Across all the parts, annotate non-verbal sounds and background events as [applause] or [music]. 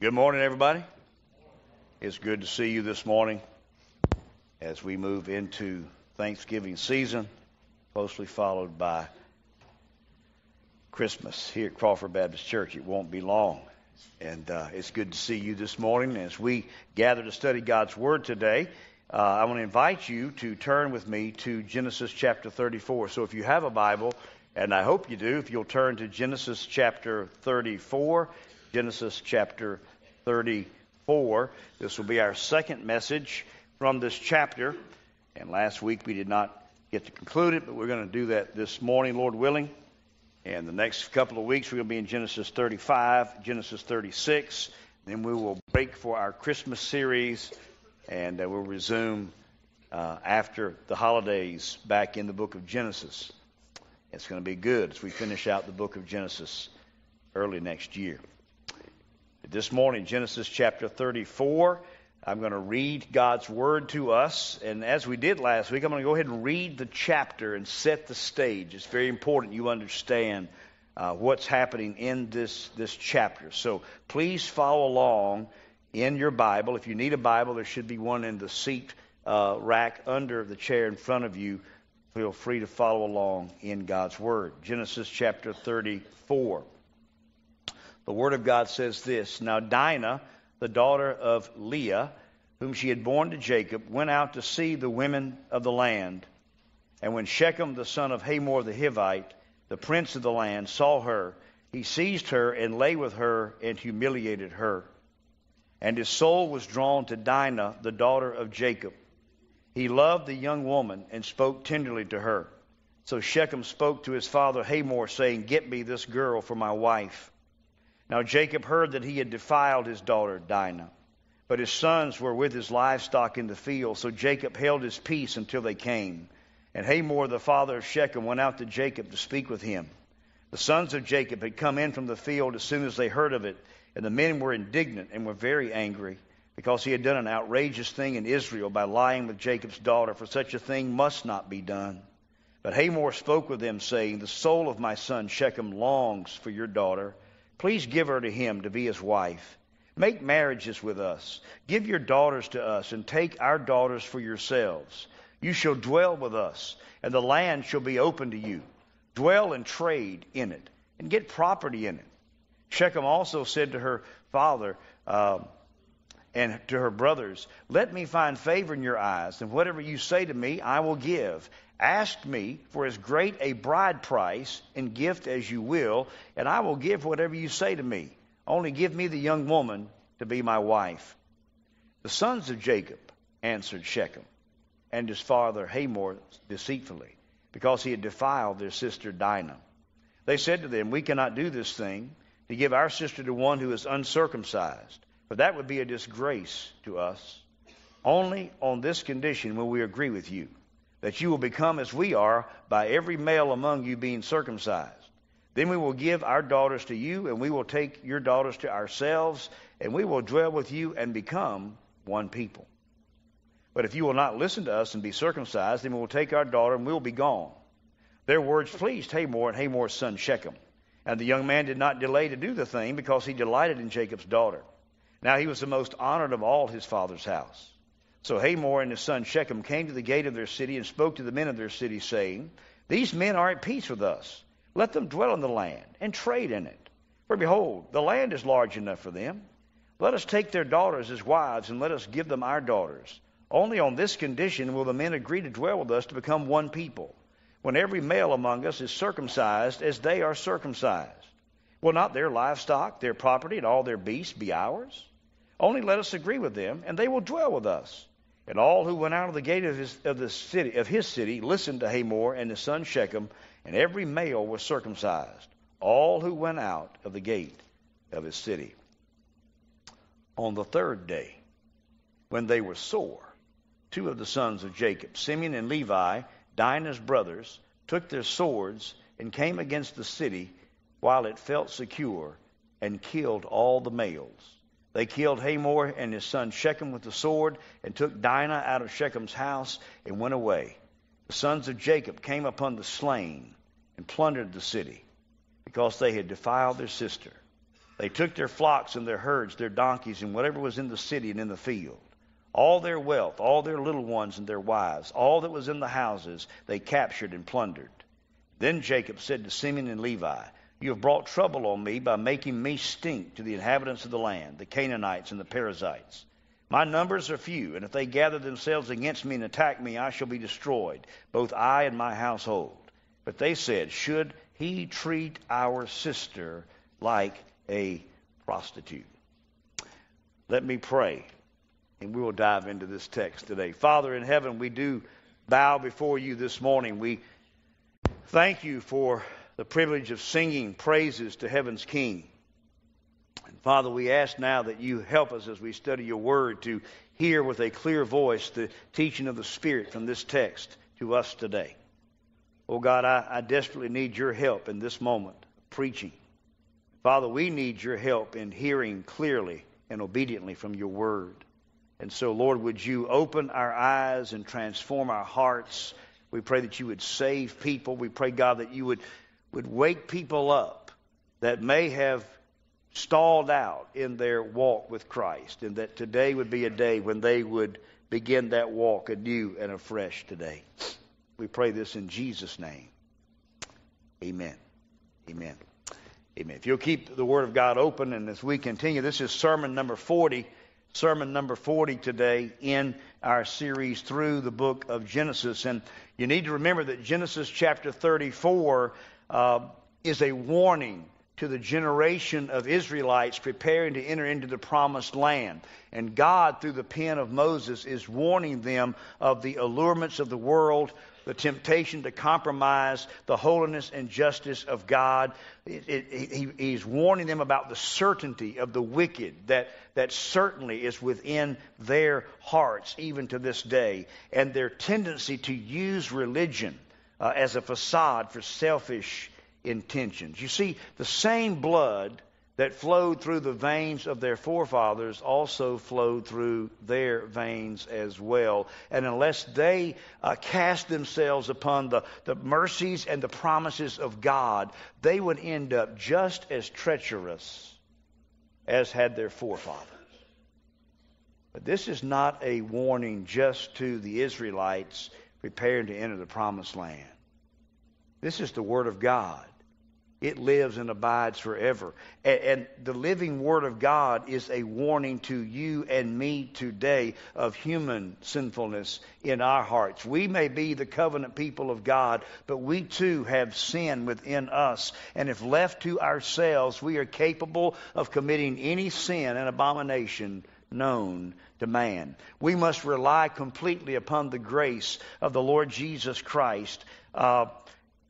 Good morning, everybody. It's good to see you this morning as we move into Thanksgiving season, closely followed by Christmas here at Crawford Baptist Church. It won't be long. And uh, it's good to see you this morning as we gather to study God's Word today. Uh, I want to invite you to turn with me to Genesis chapter 34. So if you have a Bible, and I hope you do, if you'll turn to Genesis chapter 34, Genesis chapter 34. This will be our second message from this chapter. And last week we did not get to conclude it, but we're going to do that this morning, Lord willing. And the next couple of weeks we're going to be in Genesis 35, Genesis 36. Then we will break for our Christmas series, and uh, we'll resume uh, after the holidays back in the book of Genesis. It's going to be good as we finish out the book of Genesis early next year. This morning, Genesis chapter 34, I'm going to read God's word to us. And as we did last week, I'm going to go ahead and read the chapter and set the stage. It's very important you understand uh, what's happening in this, this chapter. So please follow along in your Bible. If you need a Bible, there should be one in the seat uh, rack under the chair in front of you. Feel free to follow along in God's Word. Genesis chapter 34. The Word of God says this Now Dinah, the daughter of Leah, whom she had borne to Jacob, went out to see the women of the land. And when Shechem, the son of Hamor the Hivite, the prince of the land, saw her, he seized her and lay with her and humiliated her. And his soul was drawn to Dinah, the daughter of Jacob. He loved the young woman and spoke tenderly to her. So Shechem spoke to his father Hamor, saying, Get me this girl for my wife. Now Jacob heard that he had defiled his daughter Dinah, but his sons were with his livestock in the field, so Jacob held his peace until they came. And Hamor, the father of Shechem, went out to Jacob to speak with him. The sons of Jacob had come in from the field as soon as they heard of it, and the men were indignant and were very angry, because he had done an outrageous thing in Israel by lying with Jacob's daughter, for such a thing must not be done. But Hamor spoke with them, saying, The soul of my son Shechem longs for your daughter Please give her to him to be his wife. Make marriages with us. Give your daughters to us, and take our daughters for yourselves. You shall dwell with us, and the land shall be open to you. Dwell and trade in it, and get property in it. Shechem also said to her father uh, and to her brothers, Let me find favor in your eyes, and whatever you say to me, I will give. Ask me for as great a bride price and gift as you will, and I will give whatever you say to me. Only give me the young woman to be my wife. The sons of Jacob answered Shechem and his father Hamor deceitfully, because he had defiled their sister Dinah. They said to them, We cannot do this thing to give our sister to one who is uncircumcised, for that would be a disgrace to us. Only on this condition will we agree with you that you will become as we are by every male among you being circumcised. Then we will give our daughters to you, and we will take your daughters to ourselves, and we will dwell with you and become one people. But if you will not listen to us and be circumcised, then we will take our daughter and we will be gone. Their words pleased Hamor and Hamor's son Shechem. And the young man did not delay to do the thing because he delighted in Jacob's daughter. Now he was the most honored of all his father's house. So Hamor and his son Shechem came to the gate of their city and spoke to the men of their city, saying, These men are at peace with us. Let them dwell in the land and trade in it. For behold, the land is large enough for them. Let us take their daughters as wives, and let us give them our daughters. Only on this condition will the men agree to dwell with us to become one people, when every male among us is circumcised as they are circumcised. Will not their livestock, their property, and all their beasts be ours? Only let us agree with them, and they will dwell with us. And all who went out of the gate of his, of the city of his city listened to Hamor and his son Shechem, and every male was circumcised. All who went out of the gate of his city. On the third day, when they were sore, two of the sons of Jacob, Simeon and Levi, Dinah's brothers, took their swords and came against the city while it felt secure and killed all the males. They killed Hamor and his son Shechem with the sword and took Dinah out of Shechem's house and went away. The sons of Jacob came upon the slain and plundered the city because they had defiled their sister. They took their flocks and their herds, their donkeys, and whatever was in the city and in the field. All their wealth, all their little ones and their wives, all that was in the houses, they captured and plundered. Then Jacob said to Simeon and Levi, You have brought trouble on me by making me stink to the inhabitants of the land, the Canaanites and the Perizzites. My numbers are few, and if they gather themselves against me and attack me, I shall be destroyed, both I and my household. But they said, Should he treat our sister like a prostitute? Let me pray, and we will dive into this text today. Father in heaven, we do bow before you this morning. We thank you for the privilege of singing praises to heaven's King. And Father, we ask now that you help us as we study your word to hear with a clear voice the teaching of the Spirit from this text to us today. Oh God, I, I desperately need your help in this moment of preaching. Father, we need your help in hearing clearly and obediently from your word. And so, Lord, would you open our eyes and transform our hearts? We pray that you would save people. We pray, God, that you would, would wake people up that may have stalled out in their walk with Christ, and that today would be a day when they would begin that walk anew and afresh today. We pray this in Jesus' name. Amen. Amen. Amen. If you'll keep the Word of God open, and as we continue, this is sermon number 40, sermon number 40 today in our series through the book of Genesis. And you need to remember that Genesis chapter 34 uh, is a warning to the generation of Israelites preparing to enter into the promised land. And God, through the pen of Moses, is warning them of the allurements of the world, the temptation to compromise the holiness and justice of God. It, it, he, he's warning them about the certainty of the wicked that, that certainly is within their hearts, even to this day, and their tendency to use religion uh, as a facade for selfish intentions. You see, the same blood that flowed through the veins of their forefathers also flowed through their veins as well. And unless they uh, cast themselves upon the, the mercies and the promises of God, they would end up just as treacherous as had their forefathers. But this is not a warning just to the Israelites preparing to enter the promised land. This is the Word of God it lives and abides forever. And, and, the living Word of God is a warning to you and me today of human sinfulness in our hearts. We may be the covenant people of God, but we too have sin within us. And if left to ourselves, we are capable of committing any sin and abomination known to man. We must rely completely upon the grace of the Lord Jesus Christ. Uh,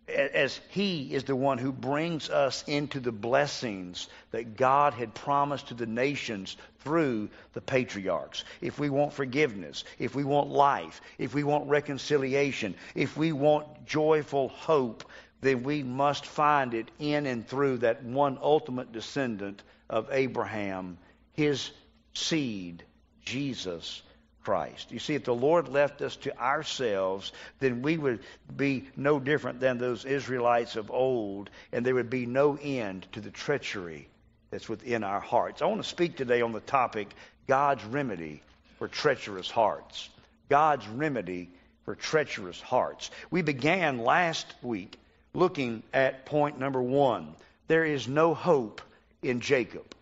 as He is the one who brings us into the blessings that God had promised to the nations through the patriarchs. If we want forgiveness, if we want life, if we want reconciliation, if we want joyful hope, then we must find it in and through that one ultimate descendant of Abraham, his seed, Jesus Christ. You see, if the Lord left us to ourselves, then we would be no different than those Israelites of old, and there would be no end to the treachery that's within our hearts. I want to speak today on the topic God's remedy for treacherous hearts. God's remedy for treacherous hearts. We began last week looking at point number one. There is no hope in Jacob.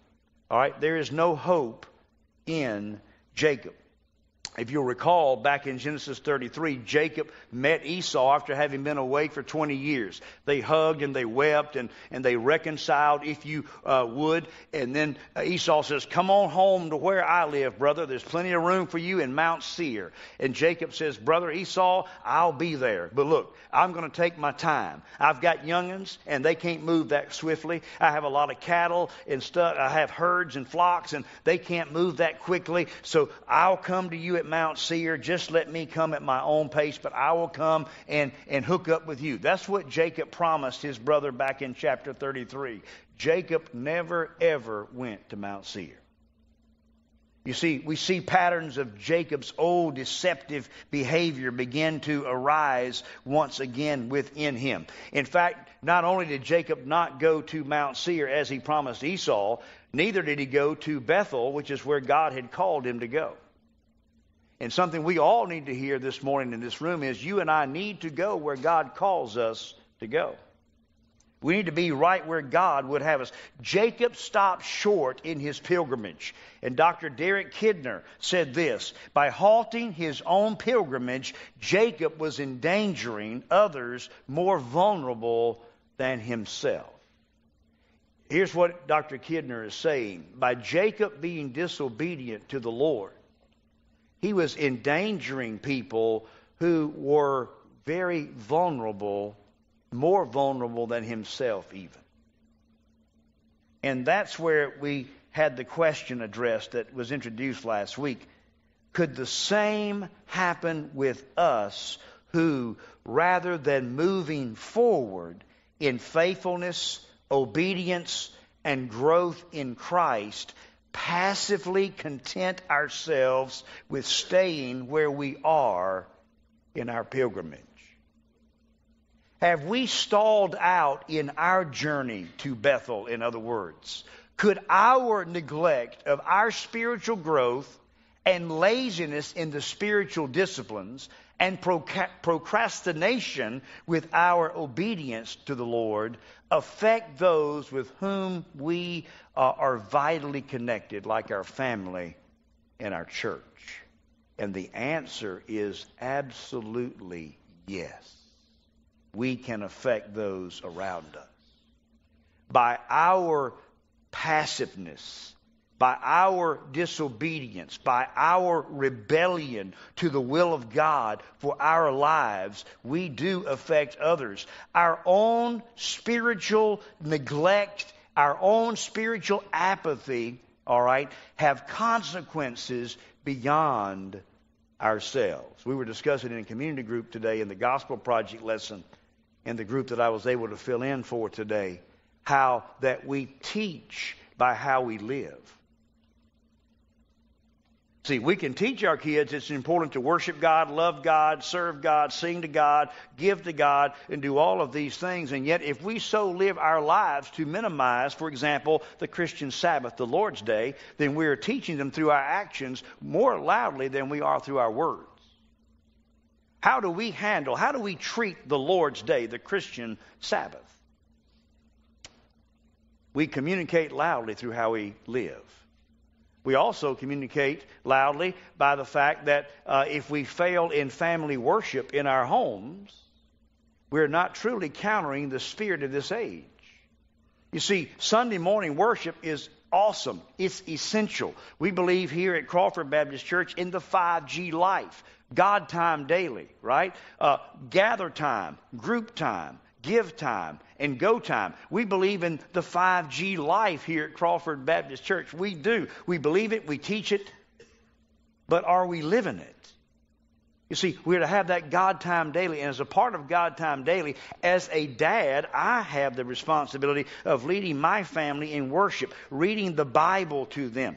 All right? There is no hope in Jacob. If you'll recall, back in Genesis 33, Jacob met Esau after having been away for 20 years. They hugged and they wept and, and they reconciled, if you uh, would. And then uh, Esau says, Come on home to where I live, brother. There's plenty of room for you in Mount Seir. And Jacob says, Brother Esau, I'll be there. But look, I'm going to take my time. I've got youngins and they can't move that swiftly. I have a lot of cattle and stuff. I have herds and flocks and they can't move that quickly. So I'll come to you at Mount Seir. Just let me come at my own pace, but I will come and, and hook up with you. That's what Jacob promised his brother back in chapter 33. Jacob never, ever went to Mount Seir. You see, we see patterns of Jacob's old deceptive behavior begin to arise once again within him. In fact, not only did Jacob not go to Mount Seir as he promised Esau, Neither did he go to Bethel, which is where God had called him to go. And something we all need to hear this morning in this room is you and I need to go where God calls us to go. We need to be right where God would have us. Jacob stopped short in his pilgrimage. And Dr. Derek Kidner said this By halting his own pilgrimage, Jacob was endangering others more vulnerable than himself. Here's what Dr. Kidner is saying By Jacob being disobedient to the Lord, he was endangering people who were very vulnerable more vulnerable than himself, even. And that's where we had the question addressed that was introduced last week. Could the same happen with us who, rather than moving forward in faithfulness, obedience, and growth in Christ, passively content ourselves with staying where we are in our pilgrimage? Have we stalled out in our journey to Bethel, in other words? Could our neglect of our spiritual growth and laziness in the spiritual disciplines and procrastination with our obedience to the Lord affect those with whom we uh, are vitally connected, like our family and our church? And the answer is absolutely yes we can affect those around us. By our passiveness, by our disobedience, by our rebellion to the will of God for our lives, we do affect others. Our own spiritual neglect, our own spiritual apathy, all right, have consequences beyond ourselves. We were discussing in a community group today in the Gospel Project lesson in the group that I was able to fill in for today how that we teach by how we live. See, we can teach our kids it's important to worship God, love God, serve God, sing to God, give to God, and do all of these things. And yet, if we so live our lives to minimize, for example, the Christian Sabbath, the Lord's Day, then we are teaching them through our actions more loudly than we are through our words. How do we handle, how do we treat the Lord's Day, the Christian Sabbath? We communicate loudly through how we live. We also communicate loudly by the fact that uh, if we fail in family worship in our homes, we're not truly countering the spirit of this age. You see, Sunday morning worship is awesome. It's essential. We believe here at Crawford Baptist Church in the 5G life. God time daily, right? Uh, gather time, group time, give time, and go time. We believe in the 5G life here at Crawford Baptist Church. We do. We believe it, we teach it, but are we living it? You see, we're to have that God time daily. And as a part of God time daily, as a dad, I have the responsibility of leading my family in worship, reading the Bible to them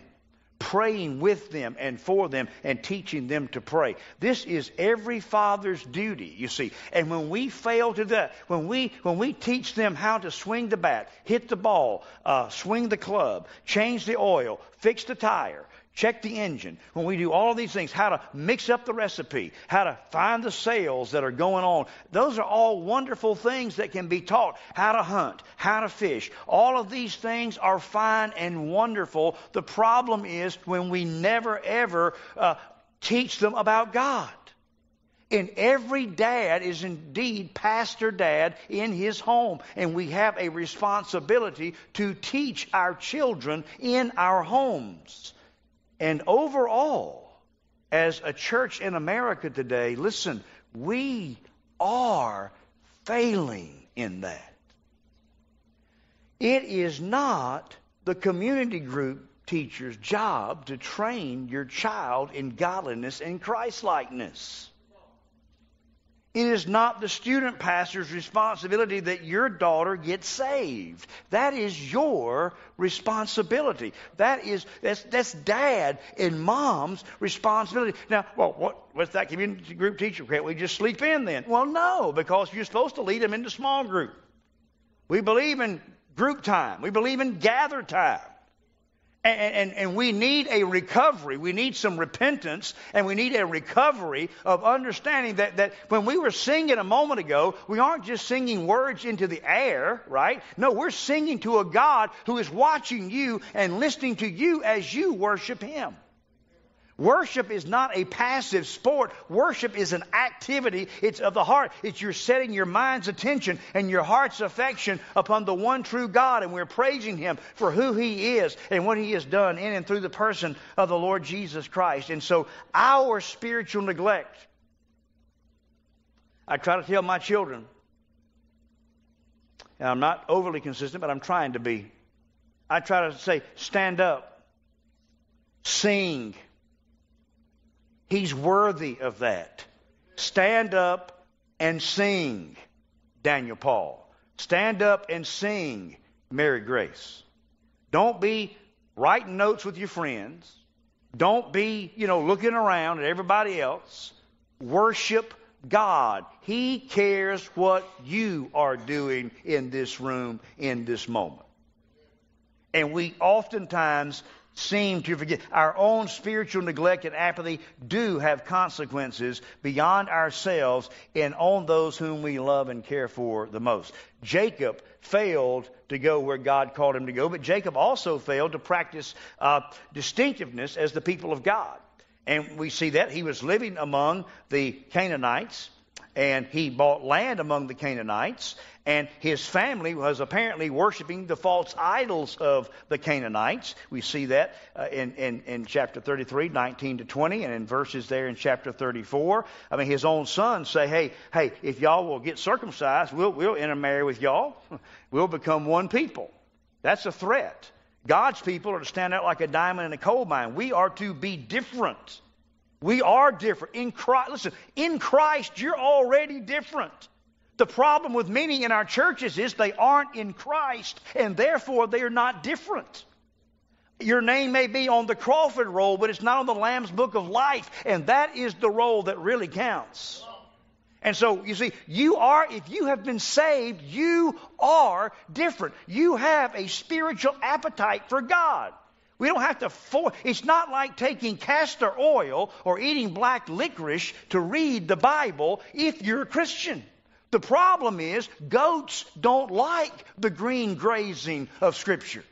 praying with them and for them and teaching them to pray. This is every father's duty, you see. And when we fail to that, when we when we teach them how to swing the bat, hit the ball, uh, swing the club, change the oil, fix the tire, check the engine, when we do all of these things, how to mix up the recipe, how to find the sales that are going on, those are all wonderful things that can be taught. How to hunt, how to fish. All of these things are fine and wonderful. The problem is when we never ever uh, teach them about God. And every dad is indeed pastor dad in his home. And we have a responsibility to teach our children in our homes. And overall, as a church in America today, listen, we are failing in that. It is not the community group teacher's job to train your child in godliness and Christlikeness. It is not the student pastor's responsibility that your daughter gets saved. That is your responsibility. That is that's, that's dad and mom's responsibility. Now, well, what, what's that community group teacher? Can't we just sleep in then? Well, no, because you're supposed to lead them into small group. We believe in group time. We believe in gather time. And, and, and, we need a recovery. We need some repentance, and we need a recovery of understanding that, that when we were singing a moment ago, we aren't just singing words into the air, right? No, we're singing to a God who is watching you and listening to you as you worship Him. Worship is not a passive sport. Worship is an activity. It's of the heart. It's you're setting your mind's attention and your heart's affection upon the one true God, and we're praising Him for who He is and what He has done in and through the person of the Lord Jesus Christ. And so, our spiritual neglect, I try to tell my children, and I'm not overly consistent, but I'm trying to be. I try to say, stand up, sing He's worthy of that. Stand up and sing, Daniel Paul. Stand up and sing, Mary Grace. Don't be writing notes with your friends. Don't be, you know, looking around at everybody else. Worship God. He cares what you are doing in this room in this moment. And we oftentimes seem to forget. Our own spiritual neglect and apathy do have consequences beyond ourselves and on those whom we love and care for the most. Jacob failed to go where God called him to go, but Jacob also failed to practice uh, distinctiveness as the people of God. And we see that he was living among the Canaanites and he bought land among the Canaanites, and his family was apparently worshiping the false idols of the Canaanites. We see that uh, in, in, in chapter 33, 19 to 20, and in verses there in chapter 34. I mean, his own sons say, hey, hey, if y'all will get circumcised, we'll, we'll intermarry with y'all. [laughs] We'll become one people. That's a threat. God's people are to stand out like a diamond in a coal mine. We are to be different. We are different. In Christ, listen, in Christ, you're already different. The problem with many in our churches is they aren't in Christ, and therefore they are not different. Your name may be on the Crawford roll, but it's not on the Lamb's Book of Life, and that is the roll that really counts. And so, you see, you are, if you have been saved, you are different. You have a spiritual appetite for God. We don't have to for it's not like taking castor oil or eating black licorice to read the Bible if you're a Christian. The problem is goats don't like the green grazing of Scripture.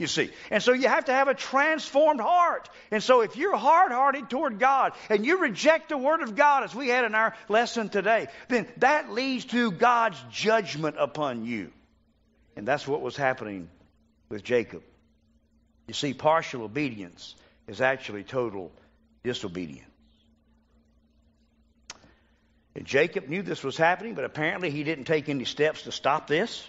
You see. And so you have to have a transformed heart. And so if you're hard hearted toward God and you reject the Word of God, as we had in our lesson today, then that leads to God's judgment upon you. And that's what was happening with Jacob. You see, partial obedience is actually total disobedience. And Jacob knew this was happening, but apparently he didn't take any steps to stop this.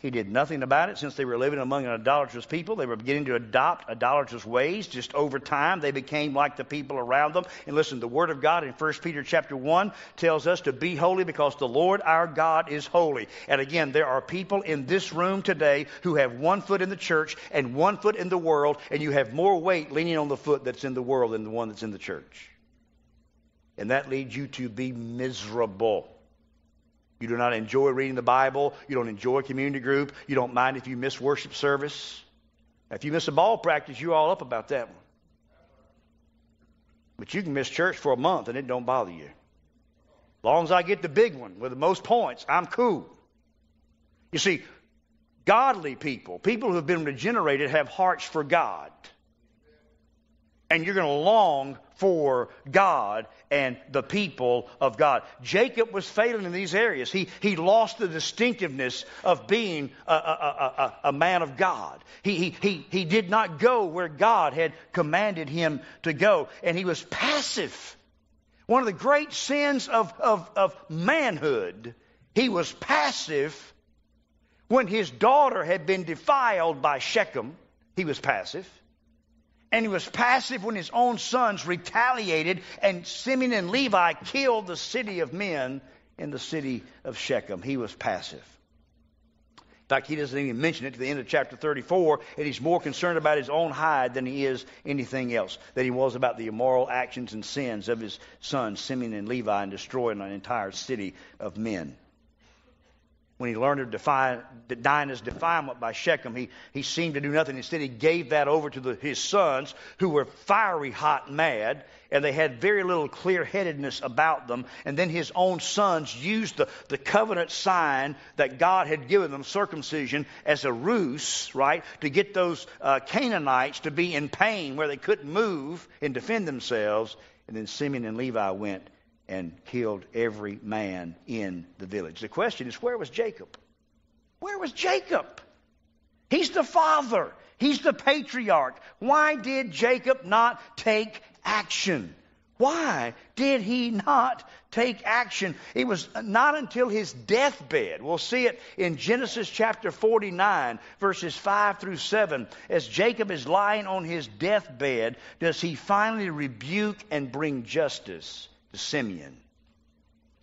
He did nothing about it since they were living among an idolatrous people. They were beginning to adopt idolatrous ways. Just over time, they became like the people around them. And listen, the Word of God in 1 Peter chapter 1 tells us to be holy because the Lord our God is holy. And again, there are people in this room today who have one foot in the church and one foot in the world, and you have more weight leaning on the foot that's in the world than the one that's in the church. And that leads you to be miserable. You do not enjoy reading the Bible. You don't enjoy community group. You don't mind if you miss worship service. If you miss a ball practice, you're all up about that one. But you can miss church for a month and it don't bother you. As long as I get the big one with the most points, I'm cool. You see, godly people, people who have been regenerated, have hearts for God and you're going to long for God and the people of God. Jacob was failing in these areas. He, he lost the distinctiveness of being a, a, a, a, man of God. He, he, he, he did not go where God had commanded him to go, and he was passive. One of the great sins of, of, of manhood, he was passive when his daughter had been defiled by Shechem. He was passive. And he was passive when his own sons retaliated, and Simeon and Levi killed the city of men in the city of Shechem. He was passive. In fact, he doesn't even mention it to the end of chapter 34, and he's more concerned about his own hide than he is anything else, than he was about the immoral actions and sins of his sons, Simeon and Levi, and destroying an entire city of men. When he learned of defy, Dinah's defilement by Shechem, he, he seemed to do nothing. Instead, he gave that over to the, his sons, who were fiery hot mad, and they had very little clear headedness about them. And then his own sons used the, the covenant sign that God had given them, circumcision, as a ruse, right, to get those uh, Canaanites to be in pain where they couldn't move and defend themselves. And then Simeon and Levi went and killed every man in the village. The question is, where was Jacob? Where was Jacob? He's the father. He's the patriarch. Why did Jacob not take action? Why did he not take action? It was not until his deathbed. We'll see it in Genesis chapter 49, verses 5 through 7. As Jacob is lying on his deathbed, does he finally rebuke and bring justice Simeon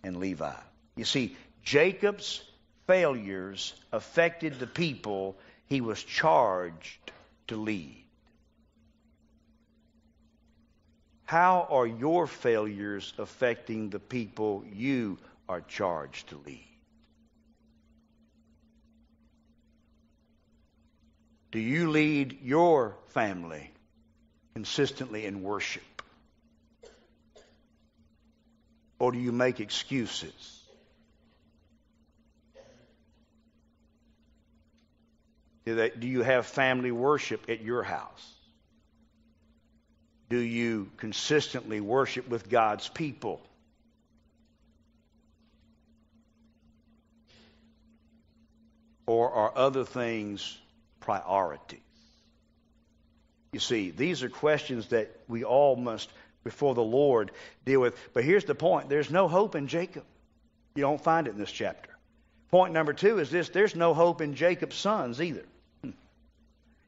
and Levi. You see, Jacob's failures affected the people he was charged to lead. How are your failures affecting the people you are charged to lead? Do you lead your family consistently in worship? Or do you make excuses? Do you have family worship at your house? Do you consistently worship with God's people? Or are other things priorities? You see, these are questions that we all must before the Lord deal with. But here's the point there's no hope in Jacob. You don't find it in this chapter. Point number two is this there's no hope in Jacob's sons either.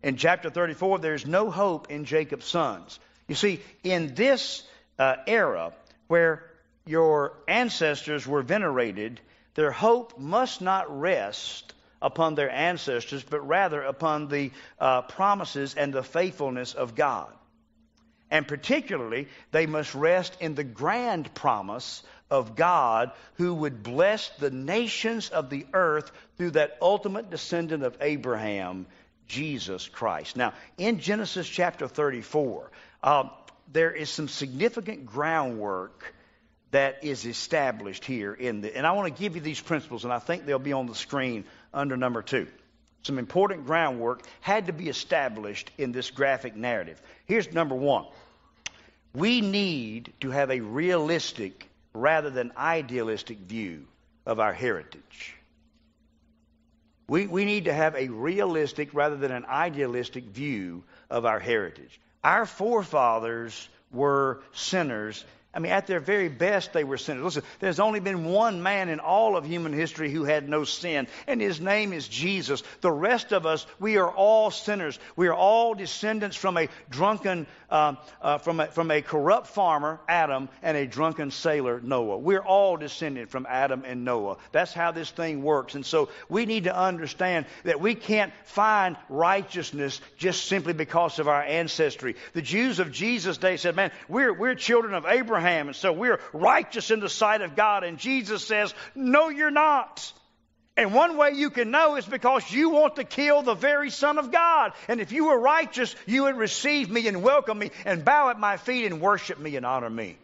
In chapter 34, there's no hope in Jacob's sons. You see, in this uh, era where your ancestors were venerated, their hope must not rest upon their ancestors, but rather upon the uh, promises and the faithfulness of God. And particularly, they must rest in the grand promise of God who would bless the nations of the earth through that ultimate descendant of Abraham, Jesus Christ. Now, in Genesis chapter 34, uh, there is some significant groundwork that is established here in the, and I want to give you these principles, and I think they'll be on the screen under number two. Some important groundwork had to be established in this graphic narrative. Here's number one we need to have a realistic rather than idealistic view of our heritage. We, we need to have a realistic rather than an idealistic view of our heritage. Our forefathers were sinners I mean, at their very best, they were sinners. Listen, there's only been one man in all of human history who had no sin, and his name is Jesus. The rest of us, we are all sinners. We are all descendants from a drunken, um, uh, from, a, from a corrupt farmer, Adam, and a drunken sailor, Noah. We're all descended from Adam and Noah. That's how this thing works. And so we need to understand that we can't find righteousness just simply because of our ancestry. The Jews of Jesus' day said, man, we're, we're children of Abraham. Abraham. And so we're righteous in the sight of God. And Jesus says, No, you're not. And one way you can know is because you want to kill the very Son of God. And if you were righteous, you would receive me and welcome me and bow at my feet and worship me and honor me.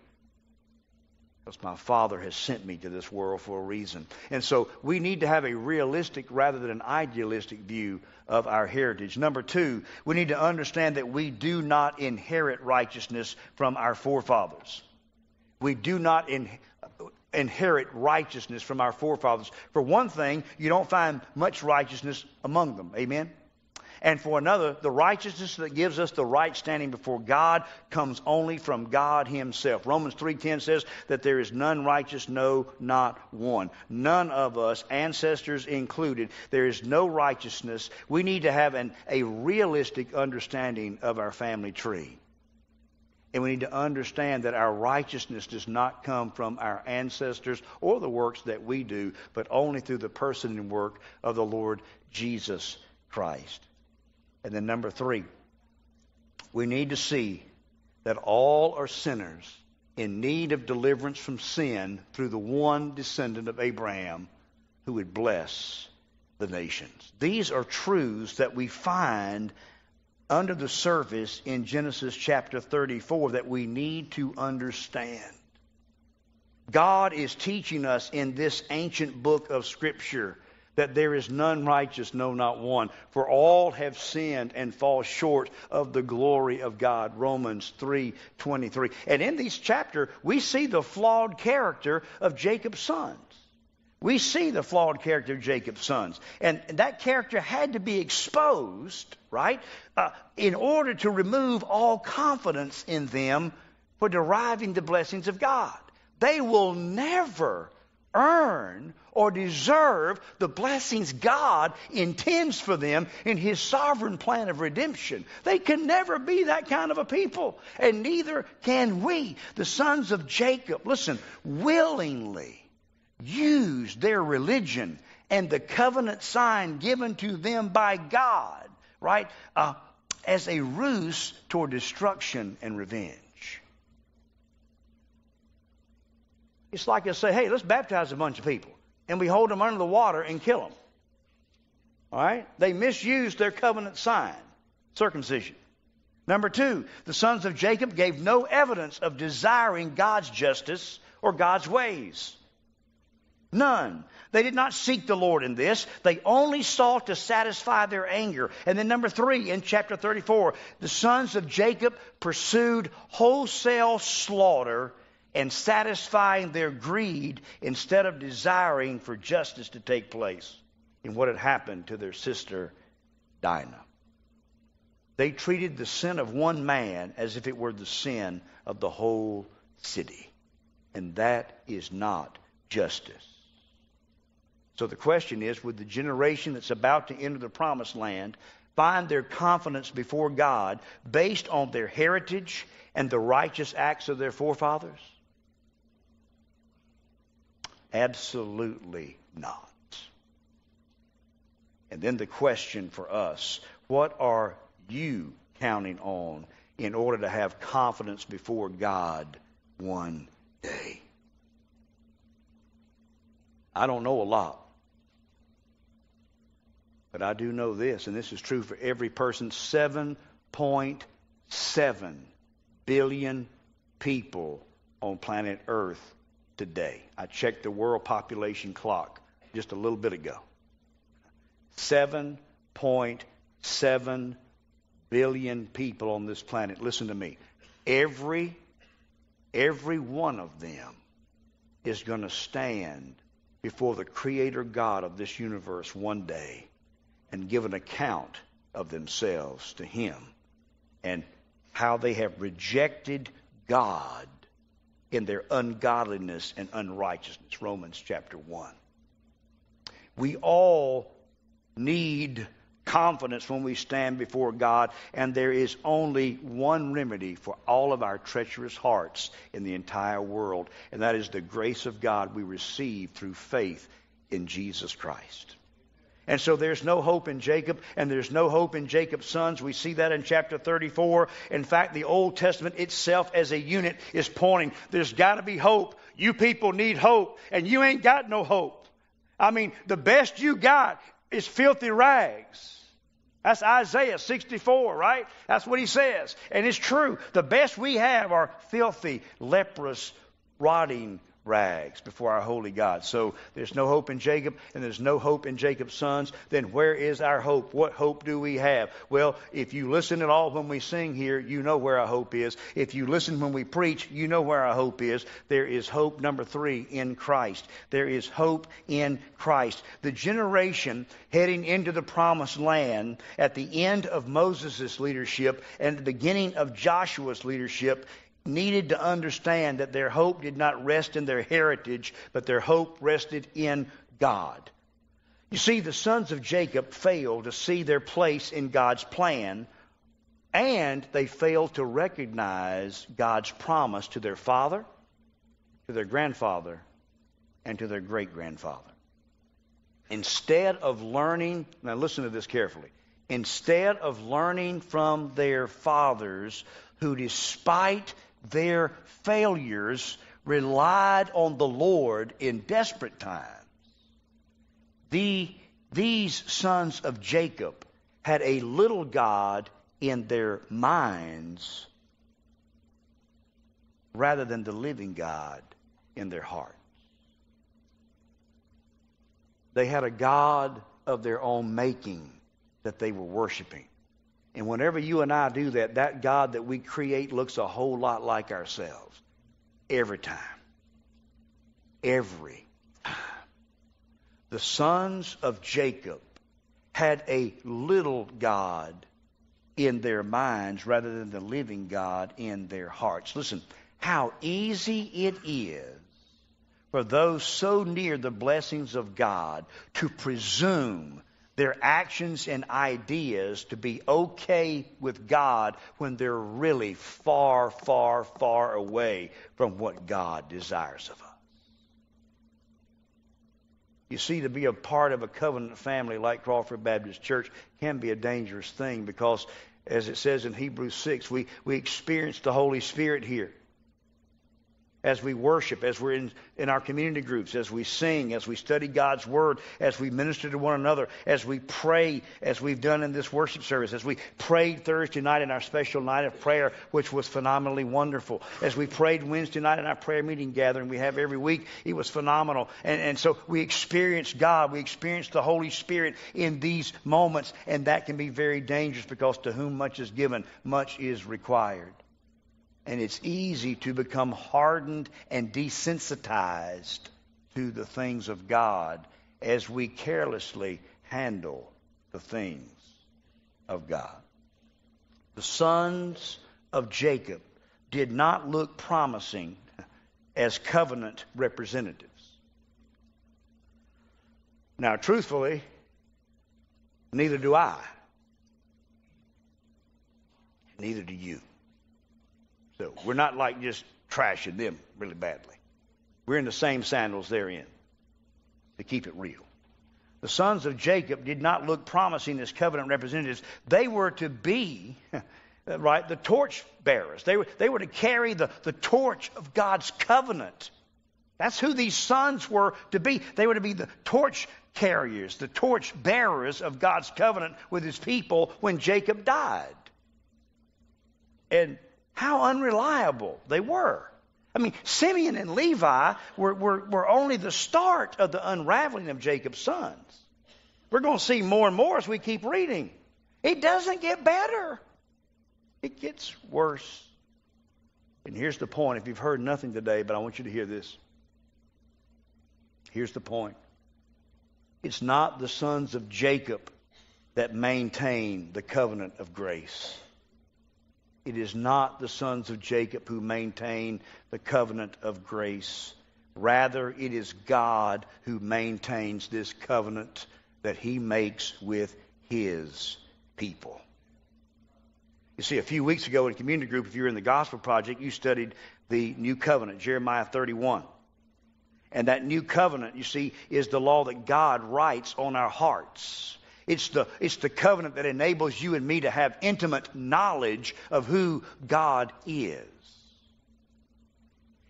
Because my Father has sent me to this world for a reason. And so we need to have a realistic rather than an idealistic view of our heritage. Number two, we need to understand that we do not inherit righteousness from our forefathers. We do not in, inherit righteousness from our forefathers. For one thing, you don't find much righteousness among them. Amen? And for another, the righteousness that gives us the right standing before God comes only from God himself. Romans 3:10 says that there is none righteous, no not one. None of us, ancestors included, there is no righteousness. We need to have an, a realistic understanding of our family tree. And we need to understand that our righteousness does not come from our ancestors or the works that we do, but only through the person and work of the Lord Jesus Christ. And then, number three, we need to see that all are sinners in need of deliverance from sin through the one descendant of Abraham, who would bless the nations. These are truths that we find under the surface in Genesis chapter 34 that we need to understand. God is teaching us in this ancient book of Scripture that there is none righteous, no, not one. For all have sinned and fall short of the glory of God. Romans 3:23. And in this chapter, we see the flawed character of Jacob's sons. We see the flawed character of Jacob's sons. And that character had to be exposed, right, uh, in order to remove all confidence in them for deriving the blessings of God. They will never earn or deserve the blessings God intends for them in His sovereign plan of redemption. They can never be that kind of a people, and neither can we. The sons of Jacob, listen, willingly used their religion and the covenant sign given to them by God, right, uh, as a ruse toward destruction and revenge. It's like I say, hey, let's baptize a bunch of people. And we hold them under the water and kill them. All right? They misused their covenant sign, circumcision. Number two, the sons of Jacob gave no evidence of desiring God's justice or God's ways. None. They did not seek the Lord in this. They only sought to satisfy their anger. And then, number three, in chapter 34, the sons of Jacob pursued wholesale slaughter and satisfying their greed instead of desiring for justice to take place in what had happened to their sister Dinah. They treated the sin of one man as if it were the sin of the whole city. And that is not justice. So the question is would the generation that's about to enter the promised land find their confidence before God based on their heritage and the righteous acts of their forefathers? Absolutely not. And then the question for us what are you counting on in order to have confidence before God one day? I don't know a lot. But I do know this, and this is true for every person 7.7 billion people on planet Earth today. I checked the world population clock just a little bit ago. 7.7 billion people on this planet. Listen to me. Every every one of them is going to stand before the creator God of this universe one day and give an account of themselves to him and how they have rejected God in their ungodliness and unrighteousness. Romans chapter 1. We all need confidence when we stand before God, and there is only one remedy for all of our treacherous hearts in the entire world, and that is the grace of God we receive through faith in Jesus Christ. And so there's no hope in Jacob, and there's no hope in Jacob's sons. We see that in chapter 34. In fact, the Old Testament itself as a unit is pointing there's got to be hope. You people need hope, and you ain't got no hope. I mean, the best you got is filthy rags. That's Isaiah 64, right? That's what he says. And it's true. The best we have are filthy, leprous, rotting rags before our holy God. So there's no hope in Jacob, and there's no hope in Jacob's sons. Then where is our hope? What hope do we have? Well, if you listen at all when we sing here, you know where our hope is. If you listen when we preach, you know where our hope is. There is hope, number three, in Christ. There is hope in Christ. The generation heading into the promised land at the end of Moses' leadership and the beginning of Joshua's leadership needed to understand that their hope did not rest in their heritage, but their hope rested in God. You see, the sons of Jacob failed to see their place in God's plan, and they failed to recognize God's promise to their father, to their grandfather, and to their great grandfather. Instead of learning, now listen to this carefully. Instead of learning from their fathers, who despite their failures relied on the Lord in desperate times. the, these sons of Jacob had a little God in their minds rather than the living God in their hearts. They had a God of their own making that they were worshiping. And whenever you and I do that, that God that we create looks a whole lot like ourselves. Every time. Every time. The sons of Jacob had a little God in their minds rather than the living God in their hearts. Listen, how easy it is for those so near the blessings of God to presume their actions and ideas to be okay with God when they're really far, far, far away from what God desires of us. You see, to be a part of a covenant family like Crawford Baptist Church can be a dangerous thing because, as it says in Hebrews 6, we, we experience the Holy Spirit here as we worship, as we're in, in our community groups, as we sing, as we study God's Word, as we minister to one another, as we pray, as we've done in this worship service, as we prayed Thursday night in our special night of prayer, which was phenomenally wonderful, as we prayed Wednesday night in our prayer meeting gathering we have every week, it was phenomenal. And, and so we experienced God, we experienced the Holy Spirit in these moments, and that can be very dangerous because to whom much is given, much is required. And it's easy to become hardened and desensitized to the things of God as we carelessly handle the things of God. The sons of Jacob did not look promising as covenant representatives. Now, truthfully, neither do I. Neither do you. So we're not like just trashing them really badly. We're in the same sandals they're in to keep it real. The sons of Jacob did not look promising as covenant representatives. They were to be, [laughs] right, the torch bearers. They were, they were to carry the, the torch of God's covenant. That's who these sons were to be. They were to be the torch carriers, the torch bearers of God's covenant with his people when Jacob died. And how unreliable they were. I mean, Simeon and Levi were, were, were only the start of the unraveling of Jacob's sons. We're going to see more and more as we keep reading. It doesn't get better, it gets worse. And here's the point if you've heard nothing today, but I want you to hear this. Here's the point it's not the sons of Jacob that maintain the covenant of grace. It is not the sons of Jacob who maintain the covenant of grace. Rather, it is God who maintains this covenant that he makes with his people. You see, a few weeks ago in a community group, if you were in the Gospel Project, you studied the New Covenant, Jeremiah 31. And that new covenant, you see, is the law that God writes on our hearts. It's the, it's the covenant that enables you and me to have intimate knowledge of who God is.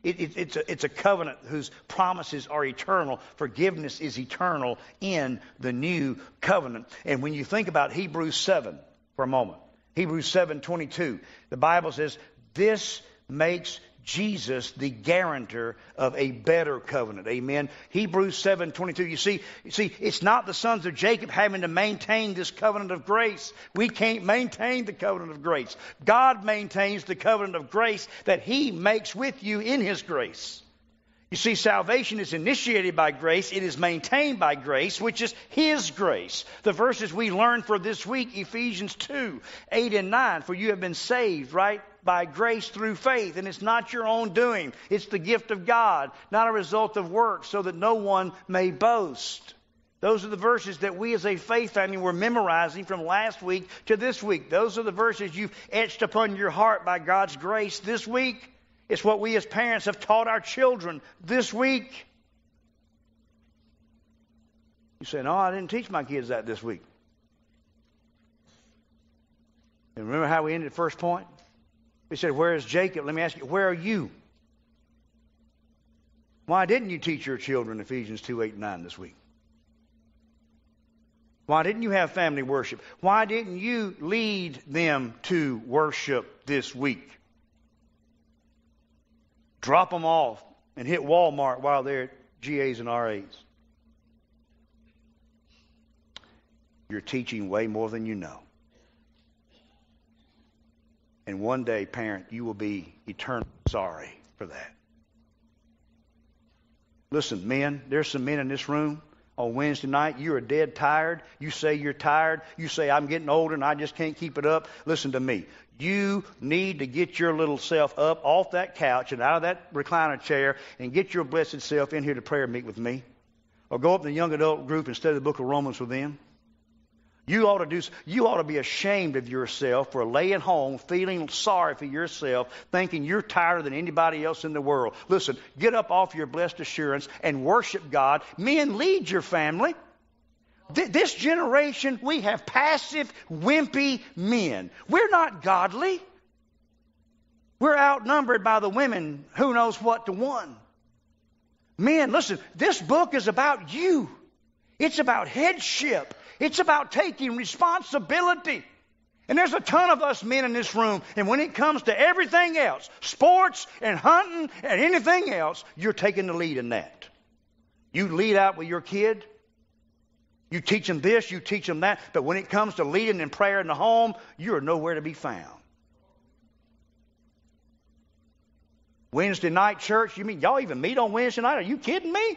It, it, it's, a, it's a covenant whose promises are eternal. Forgiveness is eternal in the new covenant. And when you think about Hebrews 7 for a moment, Hebrews 7:22, the Bible says, "This makes Jesus the guarantor of a better covenant. Amen. Hebrews 7:22. You see, you see, it's not the sons of Jacob having to maintain this covenant of grace. We can't maintain the covenant of grace. God maintains the covenant of grace that he makes with you in his grace. You see, salvation is initiated by grace, it is maintained by grace, which is His grace. The verses we learned for this week, Ephesians 2 8 and 9, for you have been saved, right? by grace through faith, and it's not your own doing. It's the gift of God, not a result of works, so that no one may boast. Those are the verses that we as a faith family were memorizing from last week to this week. Those are the verses you've etched upon your heart by God's grace this week. It's what we as parents have taught our children this week. You say, No, I didn't teach my kids that this week. And remember how we ended the first point? We said, Where is Jacob? Let me ask you, where are you? Why didn't you teach your children Ephesians 2 8 and 9 this week? Why didn't you have family worship? Why didn't you lead them to worship this week? Drop them off and hit Walmart while they're at GAs and RAs. You're teaching way more than you know. And one day, parent, you will be eternally sorry for that. Listen, men, there's some men in this room on Wednesday night. You are dead tired. You say you're tired. You say, I'm getting older and I just can't keep it up. Listen to me. You need to get your little self up off that couch and out of that recliner chair and get your blessed self in here to prayer meet with me. Or go up to the young adult group and study the book of Romans with them. You ought to do. You ought to be ashamed of yourself for laying home, feeling sorry for yourself, thinking you're tighter than anybody else in the world. Listen, get up off your blessed assurance and worship God. Men, lead your family. This generation, we have passive, wimpy men. We're not godly. We're outnumbered by the women, who knows what to one. Men, listen, this book is about you. It's about headship. It's about taking responsibility. And there's a ton of us men in this room, and when it comes to everything else, sports and hunting and anything else, you're taking the lead in that. You lead out with your kid. You teach them this, you teach them that, but when it comes to leading in prayer in the home, you're nowhere to be found. Wednesday night church, you mean y'all even meet on Wednesday night? Are you kidding me?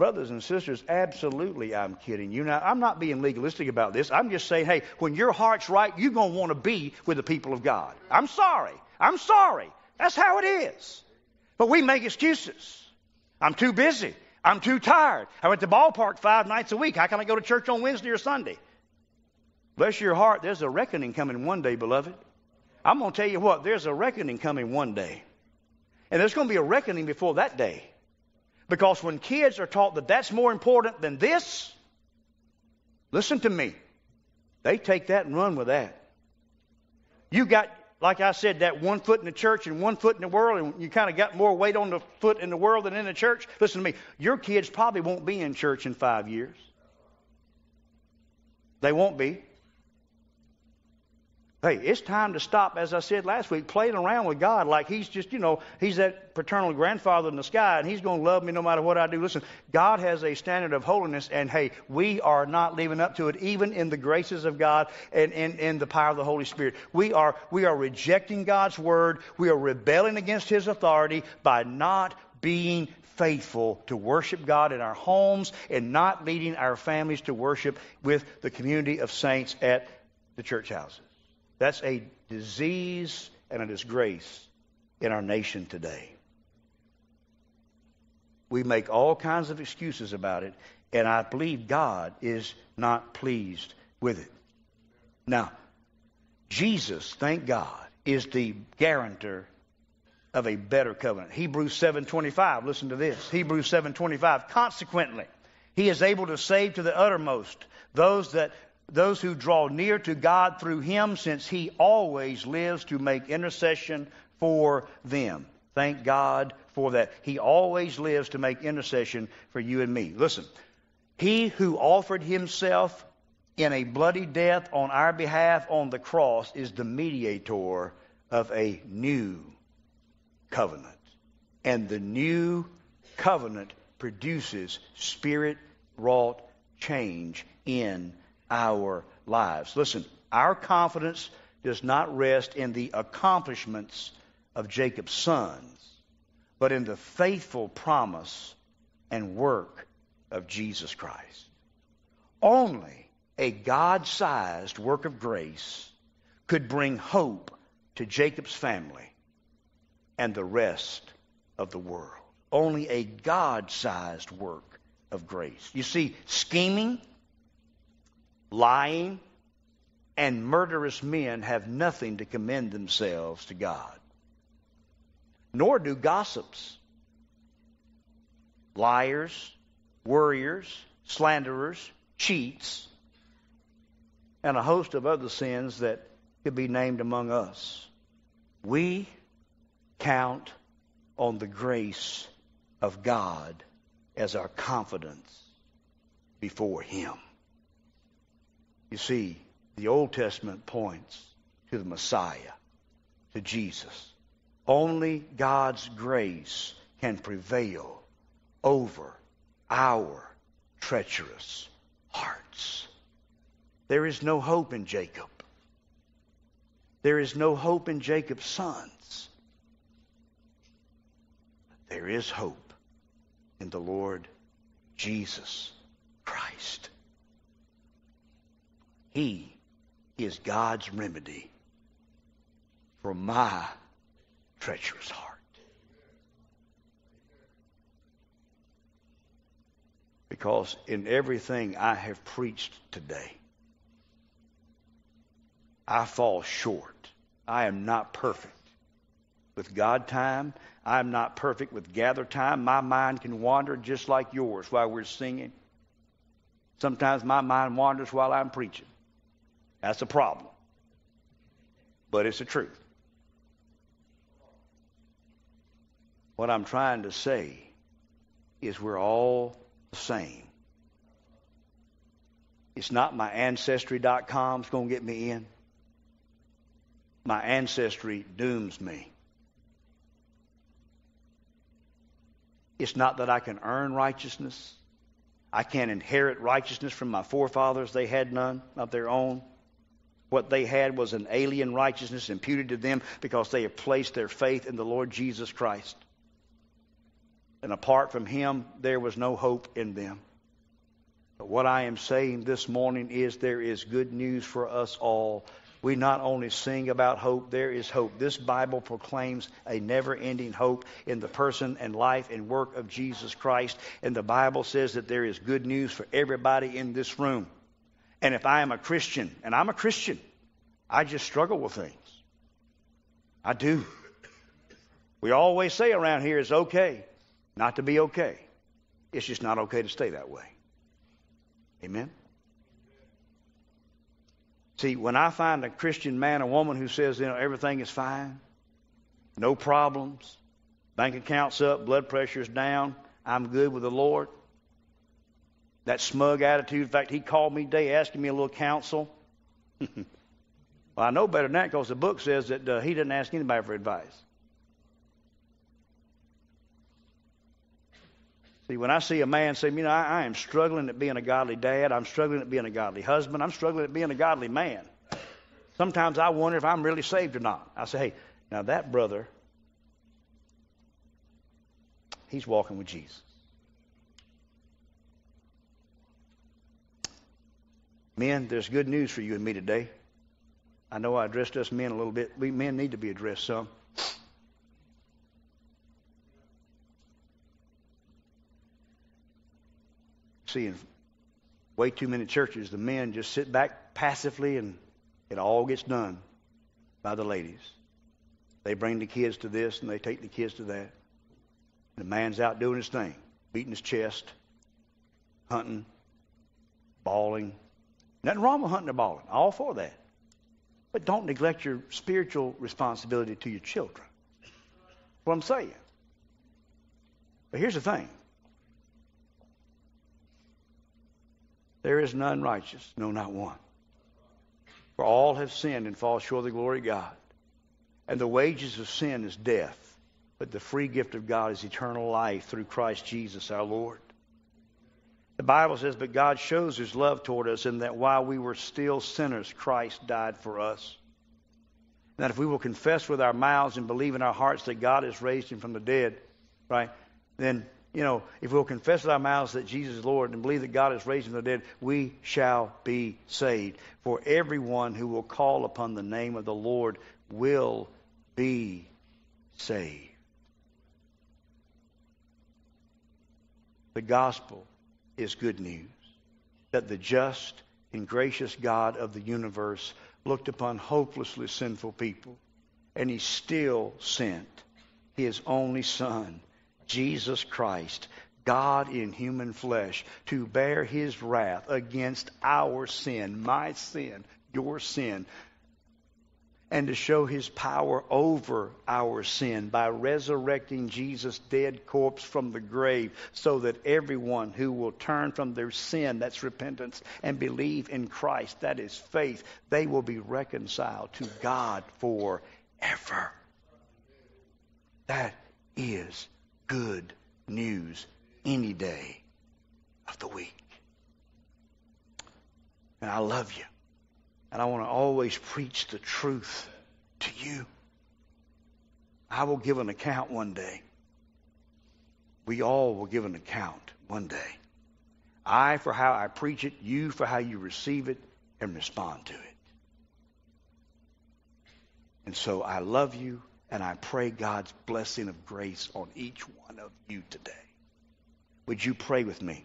Brothers and sisters, absolutely I'm kidding you. Now, I'm not being legalistic about this. I'm just saying, hey, when your heart's right, you're going to want to be with the people of God. I'm sorry. I'm sorry. That's how it is. But we make excuses. I'm too busy. I'm too tired. I went to the ballpark five nights a week. How can I go to church on Wednesday or Sunday? Bless your heart, there's a reckoning coming one day, beloved. I'm going to tell you what, there's a reckoning coming one day. And there's going to be a reckoning before that day. Because when kids are taught that that's more important than this, listen to me. They take that and run with that. You got, like I said, that one foot in the church and one foot in the world, and you kind of got more weight on the foot in the world than in the church. Listen to me. Your kids probably won't be in church in five years. They won't be. Hey, it's time to stop, as I said last week, playing around with God like He's just, you know, He's that paternal grandfather in the sky and He's going to love me no matter what I do. Listen, God has a standard of holiness, and hey, we are not living up to it, even in the graces of God and in the power of the Holy Spirit. We are, we are rejecting God's word, we are rebelling against His authority by not being faithful to worship God in our homes and not leading our families to worship with the community of saints at the church houses. That's a disease and a disgrace in our nation today. We make all kinds of excuses about it, and I believe God is not pleased with it. Now, Jesus, thank God, is the guarantor of a better covenant. Hebrews 7:25, listen to this. Hebrews 7:25, consequently, he is able to save to the uttermost those that those who draw near to God through him, since he always lives to make intercession for them. Thank God for that. He always lives to make intercession for you and me. Listen, he who offered himself in a bloody death on our behalf on the cross is the mediator of a new covenant. And the new covenant produces spirit wrought change in our lives. Listen, our confidence does not rest in the accomplishments of Jacob's sons, but in the faithful promise and work of Jesus Christ. Only a God sized work of grace could bring hope to Jacob's family and the rest of the world. Only a God sized work of grace. You see, scheming lying, and murderous men have nothing to commend themselves to God. Nor do gossips, liars, worriers, slanderers, cheats, and a host of other sins that could be named among us. We count on the grace of God as our confidence before him. You see, the Old Testament points to the Messiah, to Jesus. Only God's grace can prevail over our treacherous hearts. There is no hope in Jacob. There is no hope in Jacob's sons. There is hope in the Lord Jesus Christ. He is God's remedy for my treacherous heart. Because in everything I have preached today, I fall short. I am not perfect. With God time, I am not perfect with gather time. My mind can wander just like yours while we're singing. Sometimes my mind wanders while I'm preaching. That's a problem. But it's the truth. What I'm trying to say is we're all the same. It's not my ancestry.com that's going to get me in. My ancestry dooms me. It's not that I can earn righteousness. I can't inherit righteousness from my forefathers. They had none of their own. What they had was an alien righteousness imputed to them because they had placed their faith in the Lord Jesus Christ. And apart from Him, there was no hope in them. But what I am saying this morning is there is good news for us all. We not only sing about hope, there is hope. This Bible proclaims a never ending hope in the person and life and work of Jesus Christ. And the Bible says that there is good news for everybody in this room. And if I am a Christian, and I'm a Christian, I just struggle with things. I do. We always say around here it's okay not to be okay. It's just not okay to stay that way. Amen? See, when I find a Christian man or woman who says, you know, everything is fine, no problems, bank account's up, blood pressure's down, I'm good with the Lord, that smug attitude. In fact, he called me today asking me a little counsel. [laughs] well, I know better than that because the book says that uh, he didn't ask anybody for advice. See, when I see a man say, you know, I, I am struggling at being a godly dad, I'm struggling at being a godly husband, I'm struggling at being a godly man. Sometimes I wonder if I'm really saved or not. I say, hey, now that brother, he's walking with Jesus. Men, there's good news for you and me today. I know I addressed us men a little bit. We men need to be addressed some. See, in way too many churches, the men just sit back passively and it all gets done by the ladies. They bring the kids to this and they take the kids to that. The man's out doing his thing, beating his chest, hunting, balling, Nothing wrong with hunting or balling. All for that. But don't neglect your spiritual responsibility to your children. what I'm saying. But here's the thing. There is none righteous, no, not one. For all have sinned and fall short of the glory of God. And the wages of sin is death, but the free gift of God is eternal life through Christ Jesus our Lord. The Bible says, But God shows his love toward us in that while we were still sinners, Christ died for us. And that if we will confess with our mouths and believe in our hearts that God has raised him from the dead, right, then, you know, if we'll confess with our mouths that Jesus is Lord and believe that God has raised him from the dead, we shall be saved. For everyone who will call upon the name of the Lord will be saved. The gospel is good news that the just and gracious God of the universe looked upon hopelessly sinful people, and he still sent his only Son, Jesus Christ, God in human flesh, to bear his wrath against our sin, my sin, your sin. And to show his power over our sin by resurrecting Jesus' dead corpse from the grave so that everyone who will turn from their sin, that's repentance, and believe in Christ, that is faith, they will be reconciled to God forever. That is good news any day of the week. And I love you. And I want to always preach the truth to you. I will give an account one day. We all will give an account one day. I for how I preach it, you for how you receive it and respond to it. And so I love you and I pray God's blessing of grace on each one of you today. Would you pray with me?